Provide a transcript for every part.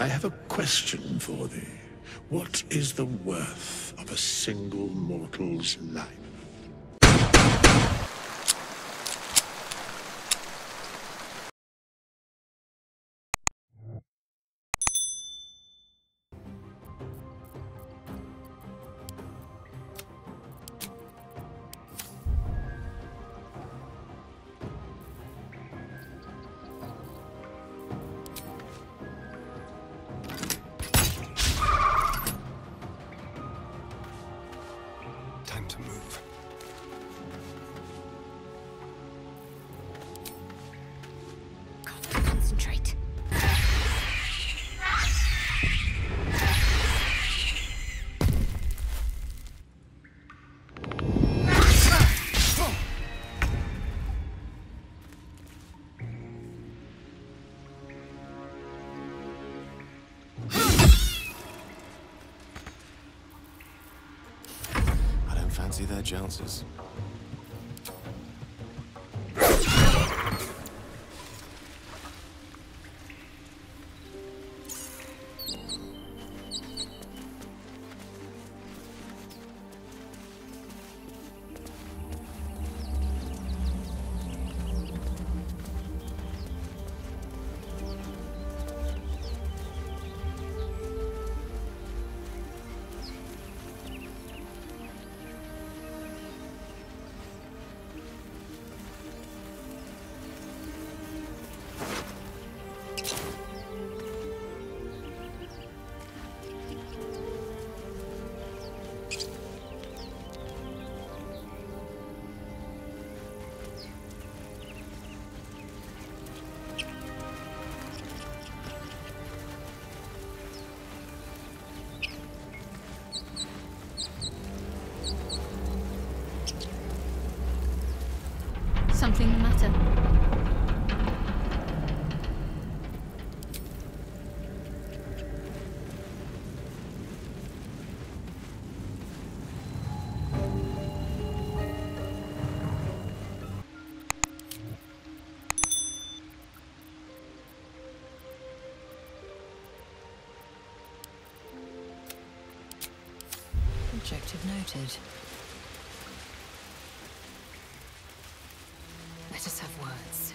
I have a question for thee. What is the worth of a single mortal's life? Fancy their chances. Something the matter? Objective noted. Let us have words.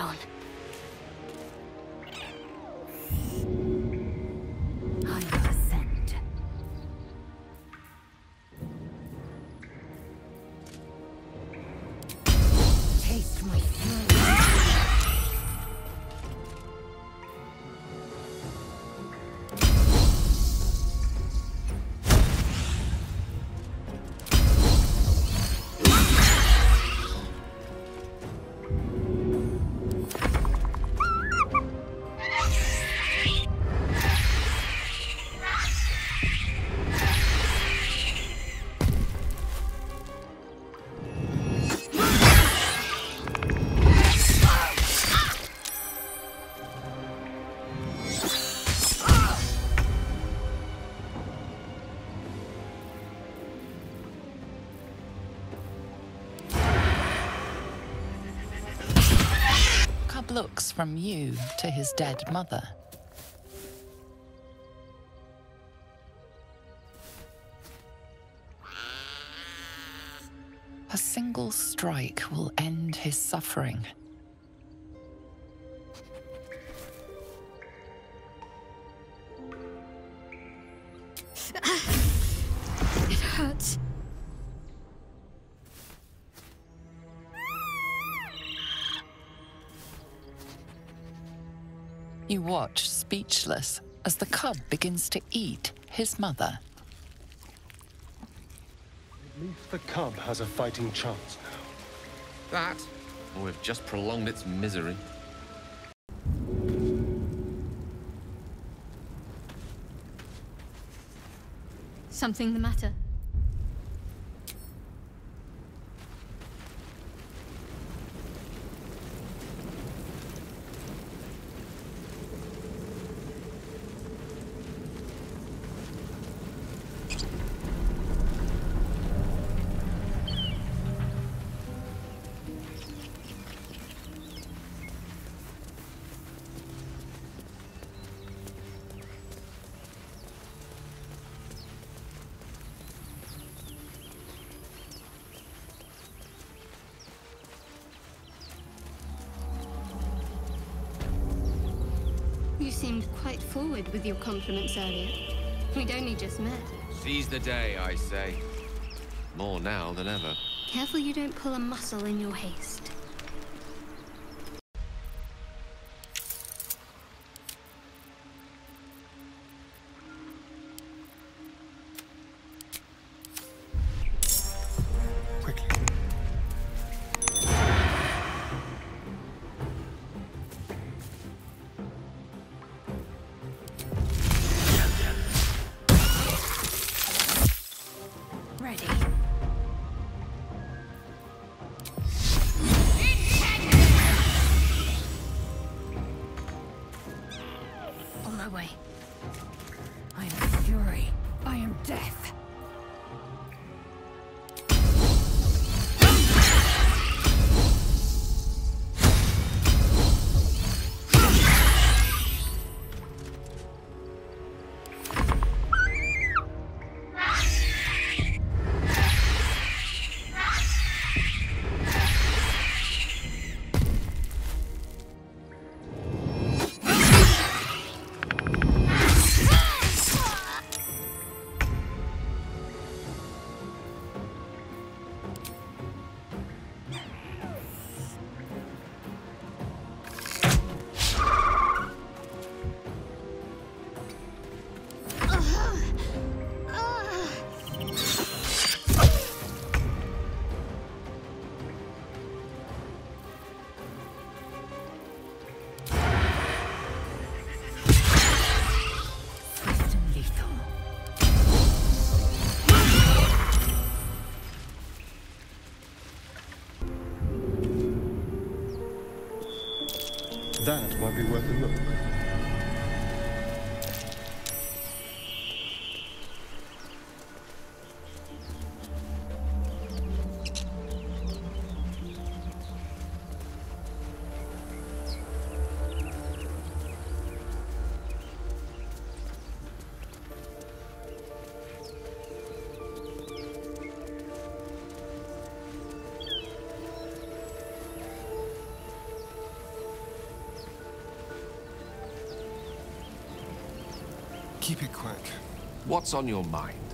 On. From you to his dead mother. A single strike will end his suffering. You watch speechless as the cub begins to eat his mother. At least the cub has a fighting chance now. That, or we've just prolonged its misery. Something the matter? Seemed quite forward with your compliments earlier. We'd only just met. Seize the day, I say. More now than ever. Careful you don't pull a muscle in your haste. That might Keep it quick. What's on your mind?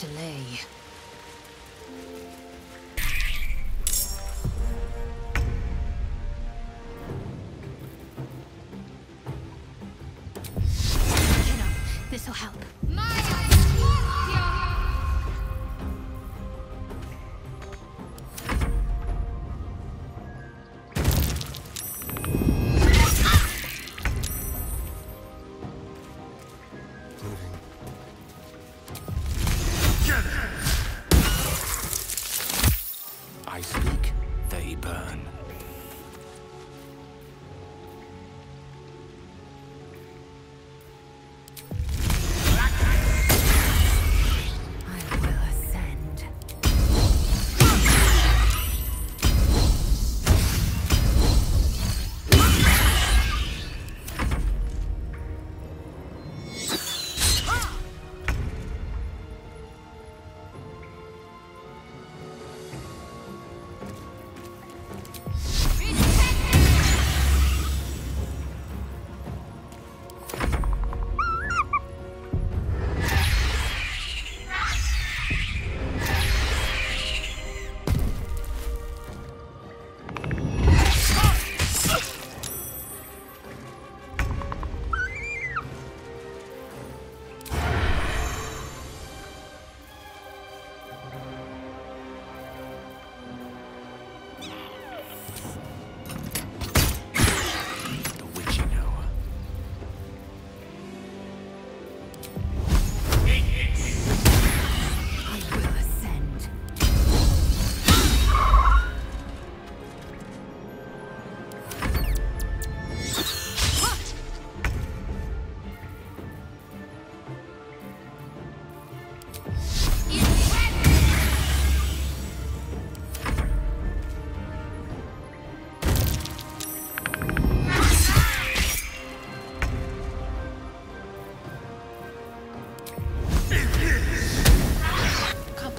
Delay.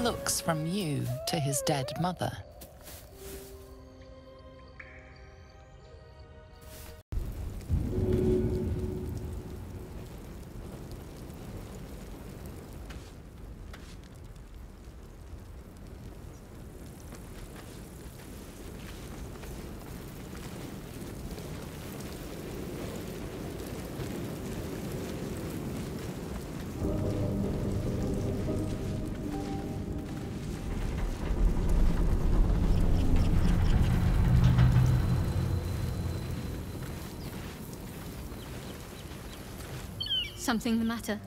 looks from you to his dead mother. Something the matter?